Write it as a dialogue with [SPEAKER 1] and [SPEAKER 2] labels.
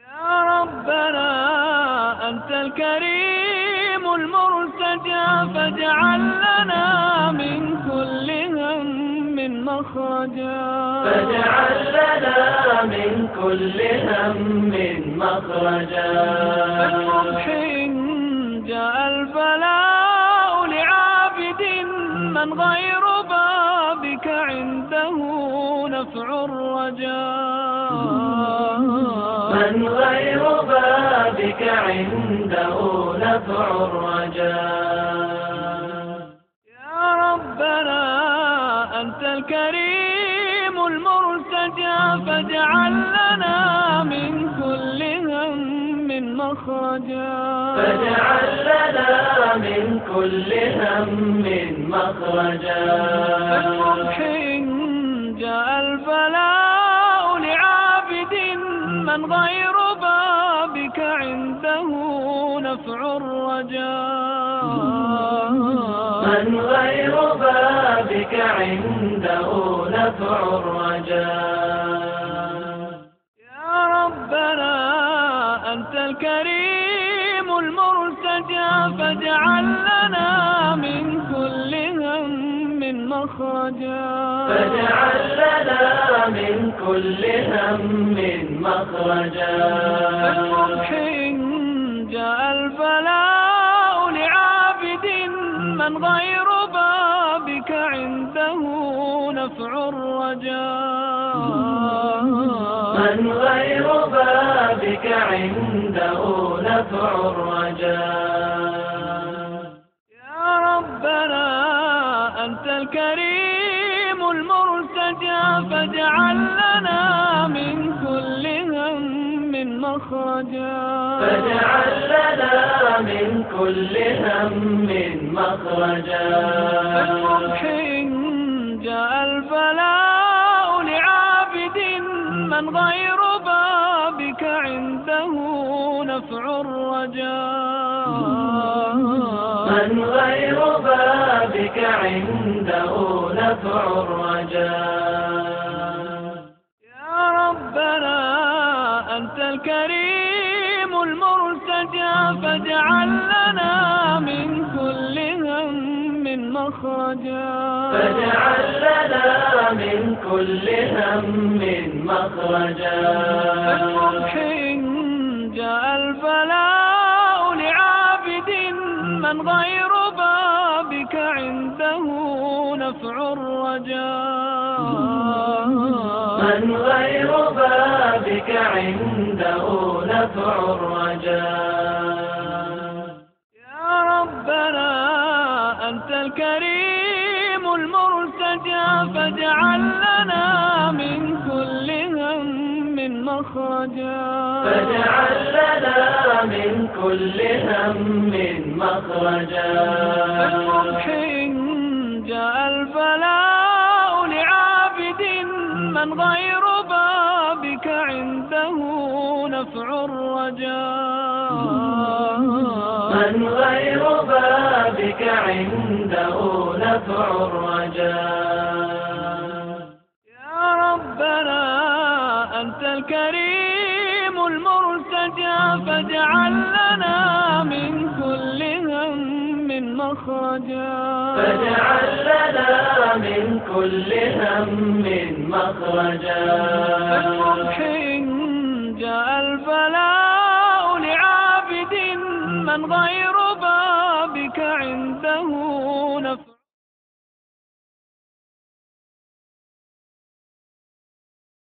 [SPEAKER 1] يا ربنا أنت الكريم المرتجى فاجعل لنا من كل هم مخرجا.
[SPEAKER 2] فاجعل لنا من كل هم مخرجا.
[SPEAKER 1] فالصبح جاء البلاء لعابد من غير بابك عنده نفع الرجاء.
[SPEAKER 2] من غير بابك عنده نفع الرجاء.
[SPEAKER 1] يا ربنا أنت الكريم المرتجى فاجعل لنا من كل هم مخرجا.
[SPEAKER 2] فاجعل لنا من كل هم مخرجا.
[SPEAKER 1] جاء البلاء لعابد من غير بابك عنده نفع الرجاء.
[SPEAKER 2] من غير بابك عنده نفع الرجاء.
[SPEAKER 1] يا ربنا أنت الكريم المرتجى فاجعل لنا مخرجا.
[SPEAKER 2] فاجعل لنا من كل هم مخرجا.
[SPEAKER 1] فالصبح جاء البلاء لعابد من غير بابك عنده نفع الرجاء
[SPEAKER 2] من غير بابك عنده نفع الرجاء
[SPEAKER 1] فاجعل لنا من كل هم مخرجا.
[SPEAKER 2] فاجعل لنا من كل هم مخرجا.
[SPEAKER 1] فالصبح جاء البلاء لعابد من غير بابك عنده نفع الرجاء
[SPEAKER 2] من غير بابك عنده نفع الرجاء.
[SPEAKER 1] يا ربنا أنت الكريم المرتجى فاجعل لنا من كل هم مخرجا.
[SPEAKER 2] فاجعل لنا من كل هم مخرجا.
[SPEAKER 1] من غير بابك عنده نفع الرجاء.
[SPEAKER 2] من غير بابك عنده نفع الرجاء.
[SPEAKER 1] يا ربنا أنت الكريم المرتجى فاجعل لنا من كل هم مخرجا.
[SPEAKER 2] فاجعل كل هم مخرجا.
[SPEAKER 1] فالصبح جاء البلاء لعابد من غير بابك عنده نفع الرجاء
[SPEAKER 2] من غير بابك عنده نفع الرجاء
[SPEAKER 1] يا ربنا أنت الكريم. مخرجا
[SPEAKER 2] فاجعل لنا من كل هم مخرجا.
[SPEAKER 1] فالصبح جاء البلاء لعابد من غير